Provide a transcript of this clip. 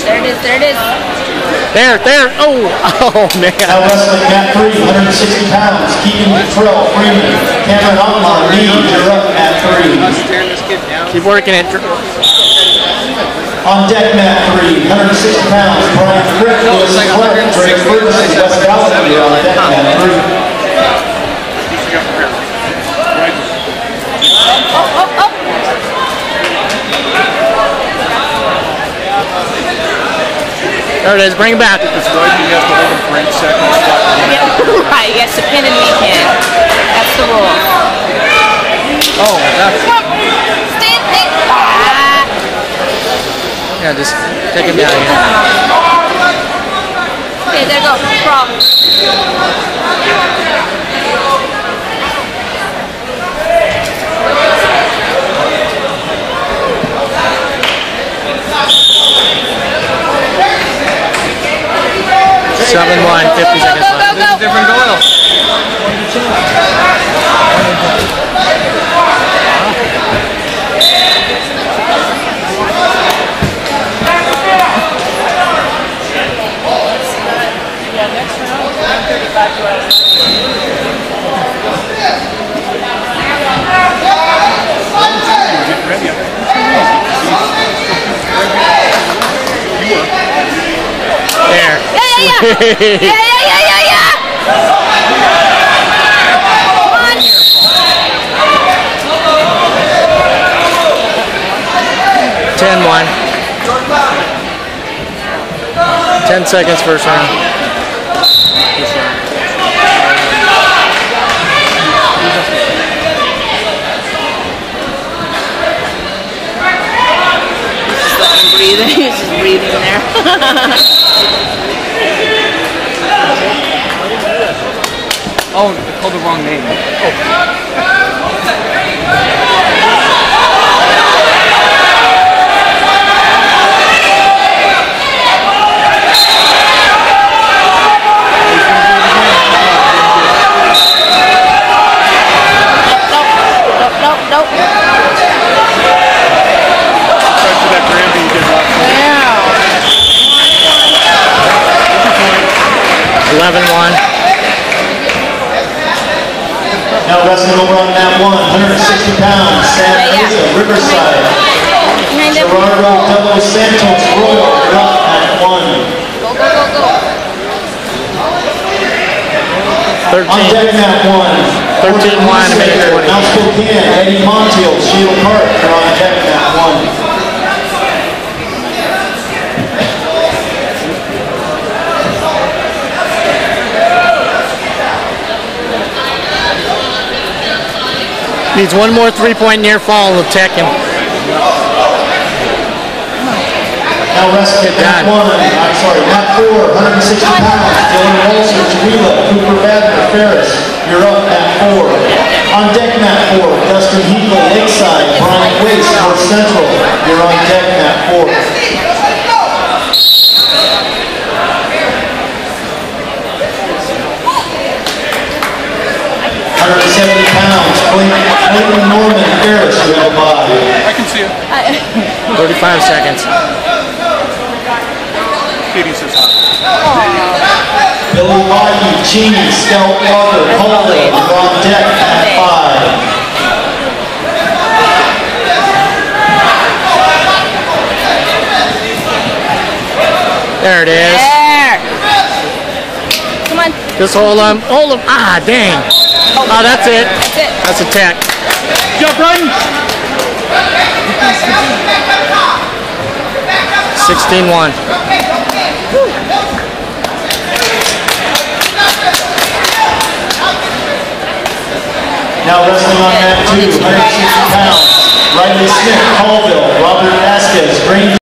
There it is, there it is. There, there. Oh, oh man. Now Wesley got three, 160 pounds. Keaton, Trill, Freeman, Cameron Almar, Lee, you're up at three. Keep working it. On deck, Matt, three, 160 pounds. Brian Frick was 11. There it is. Bring it back. It's like you have to hold them for eight seconds. Yeah, right. Yes, a pin and me pin. That's the rule. Oh, that's. Stand there. Ah. Yeah, just take him down here. Okay, there you go. From. 7 1, 50 seconds left. This is different Doyle. Ready? There. Yeah, yeah, yeah. Yeah, yeah, yeah, yeah, yeah. Come on. Ten one. Ten seconds first round. Just let him. He's just breathing there. Oh, they called the wrong name. Nope, Now wrestling over on mat one, 160 pounds. Sam Yeah, yeah. Riverside. Behind him. Gerardo Double Santos, Royal, you're up at one. Go, go, go, go. On Thirteen. deck mat one. 13 one, make it 20. Mount Spokane, Eddie Montiel, Shadle Park, you're on deck Needs one more three point near fall and tech him. Now wrestling at mat one, I'm sorry, mat four, 160 pounds. Dylan Walser, Chewelah, Cooper Badger, Ferris, you're up at four. On deck mat four, Dustin Heatley, Lakeside, Brian Waste, North Central, you're on deck mat four. Hundred seventy pounds, Clayton Clayton Norman, Ferris, you have a bye. I can see it. Thirty-five seconds. Katie says hi. Billy Lockie, Cheney, Scout Walker, Colville, you're on deck at five. There it is. There. Come on. Just hold him. Hold him. Ah, dang. Oh, that's it. That's it. That's a tech. Jump, Brian! Sixteen one. Now wrestling on mat two, 160 pounds. Riley Smith, Colville, Robert Vasquez, Green